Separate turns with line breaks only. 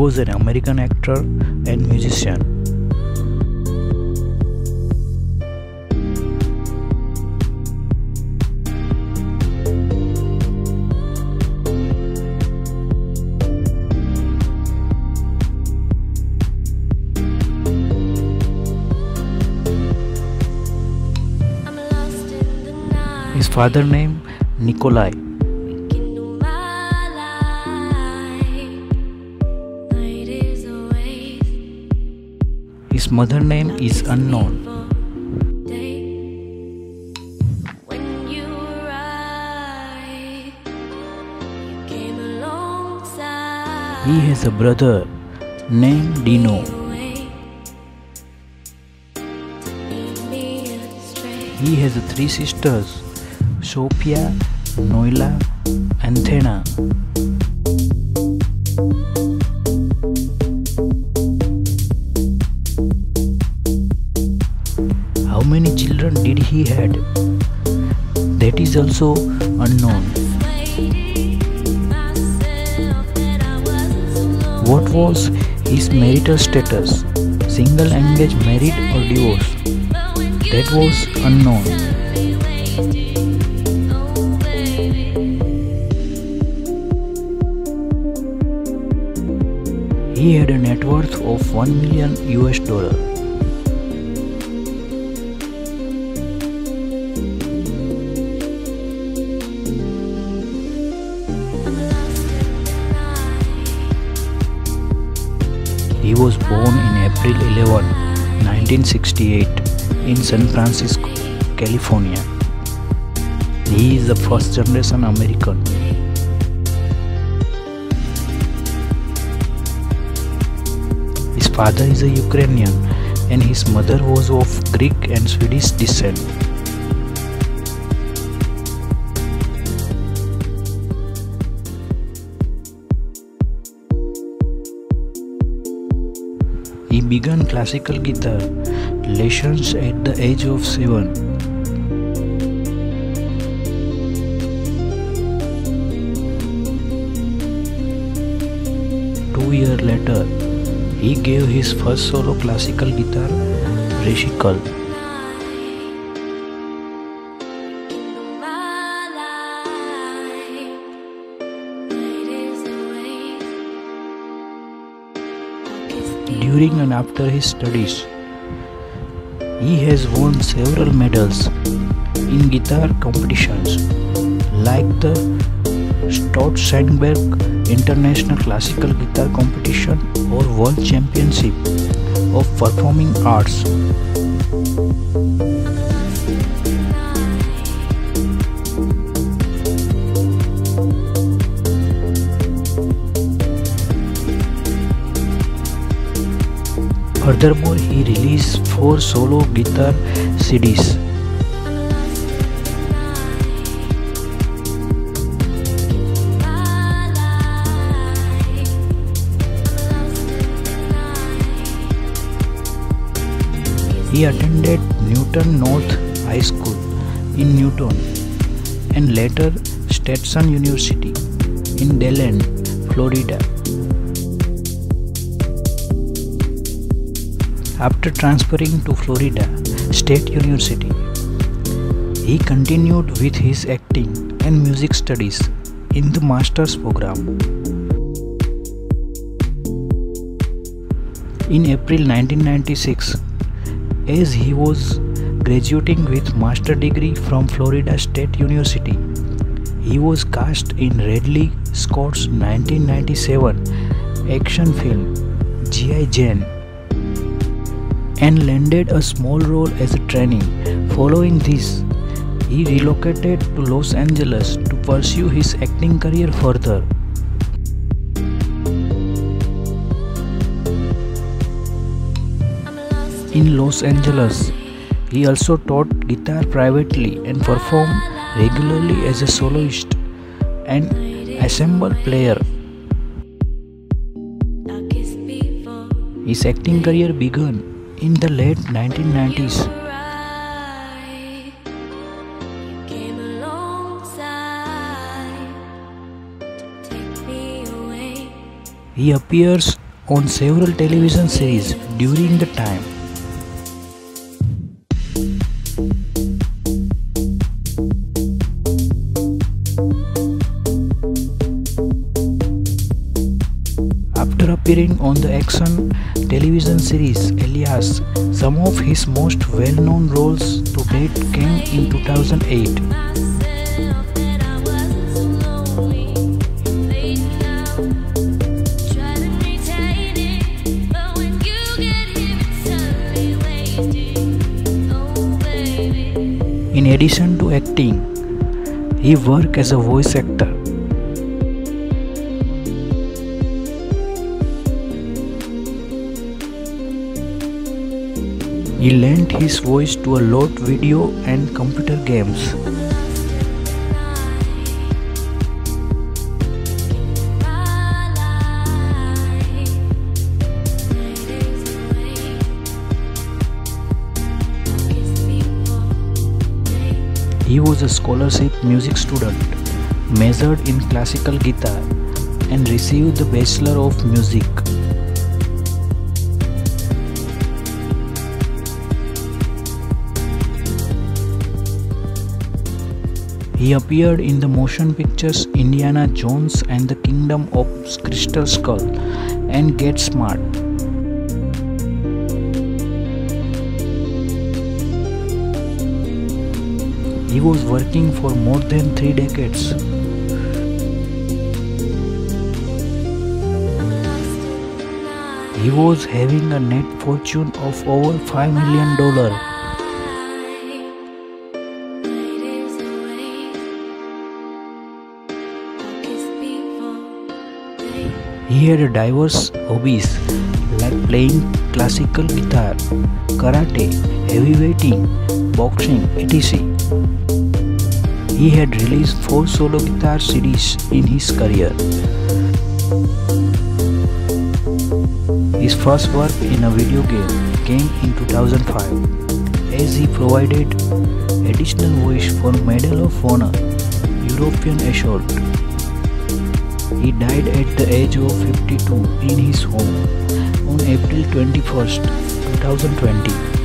was an American actor and musician. His father name Nikolai. Mother name is unknown. He has a brother named Dino. He has three sisters Sophia, Noila, and Thena. Many children did he had? That is also unknown. What was his marital status? Single, engaged, married, or divorced? That was unknown. He had a net worth of 1 million US dollar. Was born in April 11, 1968 in San Francisco, California. He is a first generation American. His father is a Ukrainian and his mother was of Greek and Swedish descent. Began classical guitar lessons at the age of 7. Two years later, he gave his first solo classical guitar recital. During and after his studies, he has won several medals in guitar competitions like the Stotsenberg International Classical Guitar Competition or World Championship of Performing Arts. Furthermore, he released four solo guitar CDs. He attended Newton North High School in Newton and later Stetson University in Deland, Florida. After transferring to Florida State University, he continued with his acting and music studies in the master's program. In April 1996, as he was graduating with master degree from Florida State University, he was cast in Ridley Scott's 1997 action film G.I. Jane and landed a small role as a trainee. Following this, he relocated to Los Angeles to pursue his acting career further. In Los Angeles, he also taught guitar privately and performed regularly as a soloist and ensemble player. His acting career began in the late 1990s. He appears on several television series during the time. Appearing on the action television series Alias, some of his most well-known roles to date came in 2008.
myself that I wasn't so lonely. Late now, try to pretend it, but when you get here, it's suddenly wasted. Oh, baby.
In addition to acting, he worked as a voice actor. He lent his voice to a lot video and computer games. He was a scholarship music student, majored in classical guitar, and received the Bachelor of Music. He appeared in the motion pictures Indiana Jones and the Kingdom of Crystal Skull and Get Smart. He was working for more than three decades. He was having a net fortune of over $5 million. He had diverse hobbies like playing classical guitar, karate, heavyweighting, boxing, etc. He had released four solo guitar CDs in his career. His first work in a video game came in 2005 as he provided additional voice for Medal of Honor European Assault. He died at the age of 52 in his home on April 21, 2020.